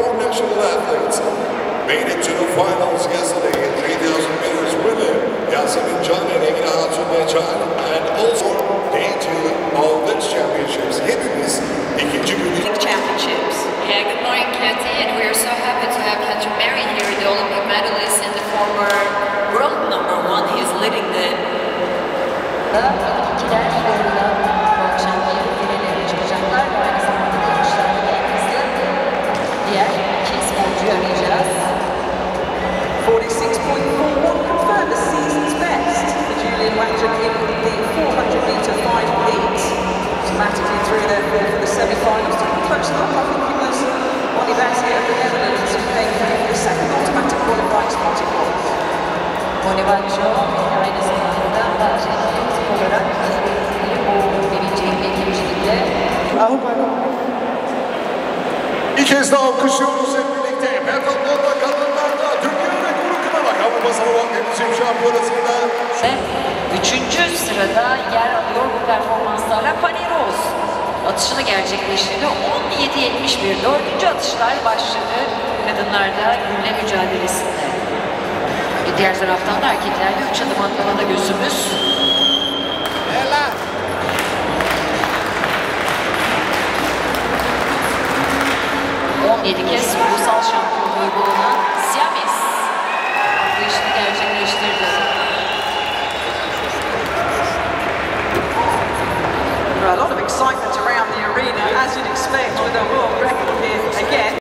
four national athletes made it to the finals yesterday in 3,000 meters winner Yasemin Can and Emine Hatun Necan and also day two of this championships. Hepimiz ikinci günü Championships. Yeah, good morning, Kathy, and we are so happy to have Katrin Mary here, the Olympic medalist and the former world number one. He is leading the Da Automatically through therefore for the semi-finals. Close enough, I think it was Ollie Basket of the Netherlands who came through for the second automatic qualifying spot. Bahçeli'nin olarak bu birinci ikincilikte Bir kez daha alkışlıyoruz hep birlikte. Pentatlon'da kadınlarda Türkiye rekoru kırarak Avrupa Salon Temizim Şampiyonası'nda ve üçüncü sırada yer alıyor atışını gerçekleştirdi. 17-71 dördüncü atışlar başladı kadınlarda gümle mücadelesinde. Bir diğer taraftan da erkeklerde 3 adım atlamada gözümüz. Helal. yedi kez ulusal şampiyonluğu bulunan